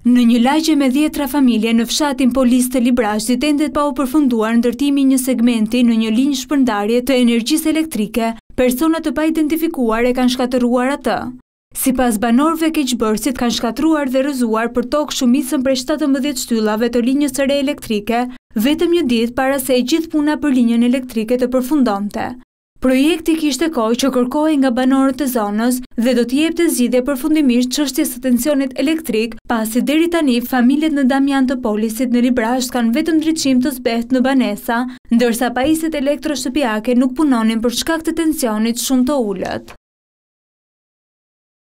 Në një lagje me dhjetra familje në fshatin Polis të Librazhdit ende pa u përfunduar ndërtimi i një segmenti në një linjë shpërndarje të energjisë elektrike, persona të paidentifikuar e kanë shkatërruar atë. Sipas banorëve, keqbërësit kanë shkatërruar dhe rrëzuar përtokë shumicën prej 17 shtyllave të linjës së re elektrike, vetëm një ditë para se e gjithë puna për linjën elektrike të përfundonte. Projekti kishte kohë që kërkohej nga banorët e zonës dhe do t'i jepte zgjidhje përfundimisht çështjes së tensionit elektrik, pasi deri tani familjet në Damian të Polisit në Librazhd kanë vetëm ndriçim të zbehtë në banesa, ndërsa pajisjet elektroshtëpiake nuk punonin për shkak të tensionit shumë të ulët.